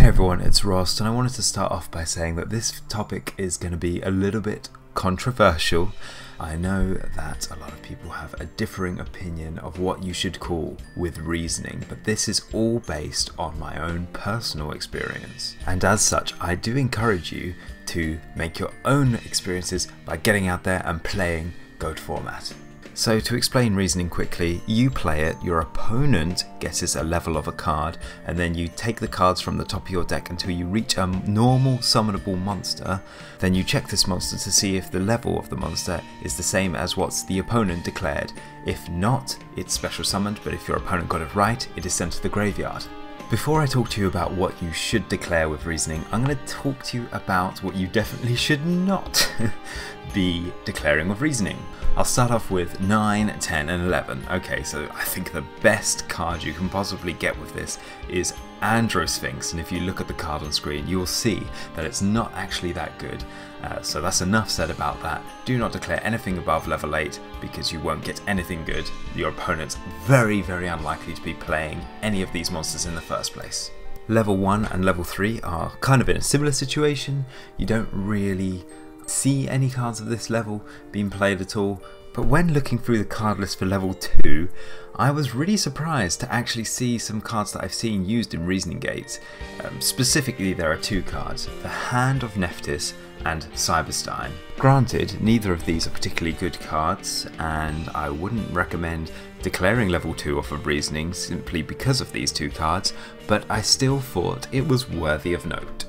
Hey everyone, it's Raust, and I wanted to start off by saying that this topic is going to be a little bit controversial. I know that a lot of people have a differing opinion of what you should call with reasoning, but this is all based on my own personal experience. And as such, I do encourage you to make your own experiences by getting out there and playing Goat format. So to explain reasoning quickly, you play it, your opponent guesses a level of a card, and then you take the cards from the top of your deck until you reach a normal summonable monster. Then you check this monster to see if the level of the monster is the same as what's the opponent declared. If not, it's special summoned, but if your opponent got it right, it is sent to the graveyard. Before I talk to you about what you should declare with reasoning, I'm going to talk to you about what you definitely should not be declaring with reasoning. I'll start off with 9, 10 and 11. Okay, so I think the best card you can possibly get with this is Androsphinx, and if you look at the card on screen, you will see that it's not actually that good. Uh, so that's enough said about that. Do not declare anything above level 8 because you won't get anything good. Your opponent's very, very unlikely to be playing any of these monsters in the first place. Level 1 and level 3 are kind of in a similar situation. You don't really see any cards of this level being played at all, but when looking through the card list for level 2, I was really surprised to actually see some cards that I've seen used in Reasoning Gates. Um, specifically, there are two cards, the Hand of Nephthys and Cyberstein. Granted, neither of these are particularly good cards, and I wouldn't recommend declaring level 2 off of Reasoning simply because of these two cards, but I still thought it was worthy of note.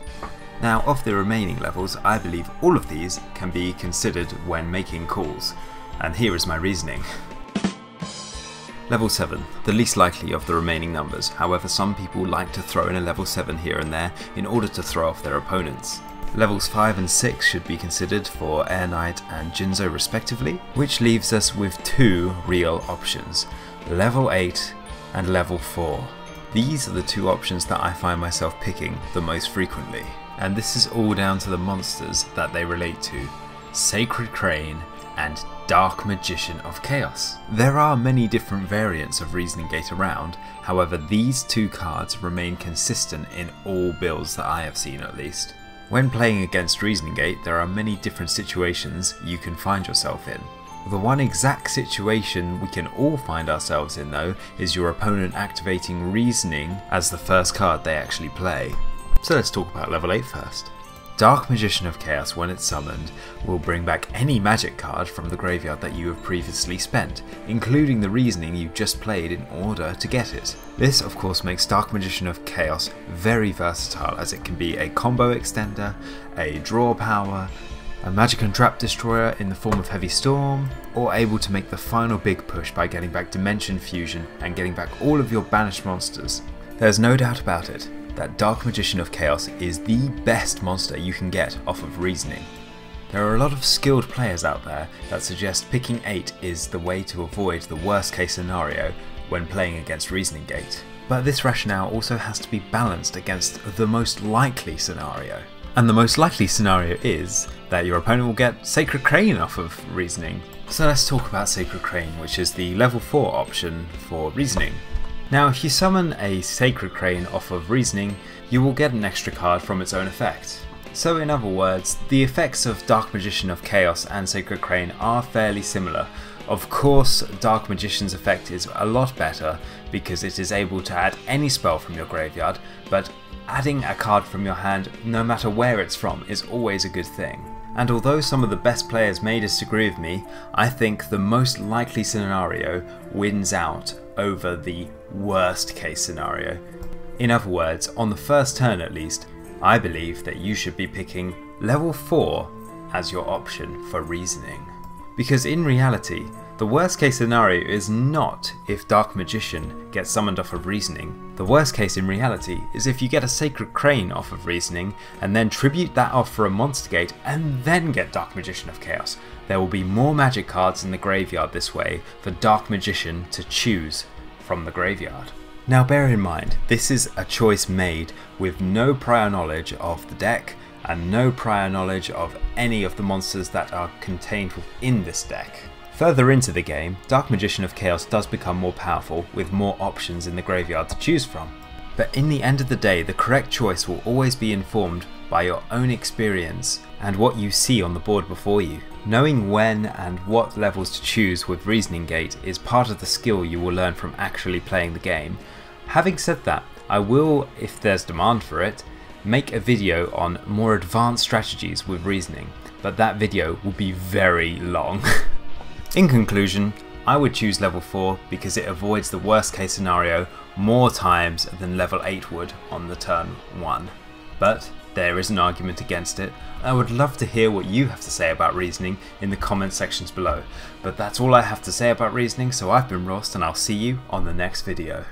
Now, of the remaining levels, I believe all of these can be considered when making calls, and here is my reasoning. Level 7, the least likely of the remaining numbers, however some people like to throw in a level 7 here and there in order to throw off their opponents. Levels 5 and 6 should be considered for Air Knight and Jinzo respectively, which leaves us with two real options, level 8 and level 4. These are the two options that I find myself picking the most frequently and this is all down to the monsters that they relate to Sacred Crane and Dark Magician of Chaos. There are many different variants of Reasoning Gate around, however these two cards remain consistent in all builds that I have seen at least. When playing against Reasoning Gate there are many different situations you can find yourself in. The one exact situation we can all find ourselves in though is your opponent activating Reasoning as the first card they actually play. So let's talk about level 8 first. Dark Magician of Chaos, when it's summoned, will bring back any magic card from the graveyard that you have previously spent, including the reasoning you just played in order to get it. This of course makes Dark Magician of Chaos very versatile as it can be a combo extender, a draw power, a magic and trap destroyer in the form of Heavy Storm, or able to make the final big push by getting back Dimension Fusion and getting back all of your banished monsters. There's no doubt about it, that Dark Magician of Chaos is the best monster you can get off of Reasoning. There are a lot of skilled players out there that suggest picking 8 is the way to avoid the worst case scenario when playing against Reasoning Gate. But this rationale also has to be balanced against the most likely scenario. And the most likely scenario is that your opponent will get Sacred Crane off of Reasoning. So let's talk about Sacred Crane, which is the level 4 option for Reasoning. Now if you summon a Sacred Crane off of Reasoning, you will get an extra card from its own effect. So in other words, the effects of Dark Magician of Chaos and Sacred Crane are fairly similar. Of course, Dark Magician's effect is a lot better because it is able to add any spell from your graveyard, but adding a card from your hand, no matter where it's from, is always a good thing. And although some of the best players may disagree with me, I think the most likely scenario wins out over the worst case scenario. In other words, on the first turn at least, I believe that you should be picking level 4 as your option for reasoning. Because in reality, the worst case scenario is not if Dark Magician gets summoned off of Reasoning. The worst case in reality is if you get a Sacred Crane off of Reasoning and then tribute that off for a Monster Gate and then get Dark Magician of Chaos. There will be more magic cards in the graveyard this way for Dark Magician to choose from the graveyard. Now bear in mind, this is a choice made with no prior knowledge of the deck and no prior knowledge of any of the monsters that are contained within this deck. Further into the game, Dark Magician of Chaos does become more powerful with more options in the graveyard to choose from. But in the end of the day, the correct choice will always be informed by your own experience and what you see on the board before you. Knowing when and what levels to choose with Reasoning Gate is part of the skill you will learn from actually playing the game. Having said that, I will, if there's demand for it, make a video on more advanced strategies with reasoning, but that video will be very long. In conclusion, I would choose level 4 because it avoids the worst case scenario more times than level 8 would on the turn 1. But there is an argument against it. I would love to hear what you have to say about reasoning in the comment sections below. But that's all I have to say about reasoning, so I've been Raust and I'll see you on the next video.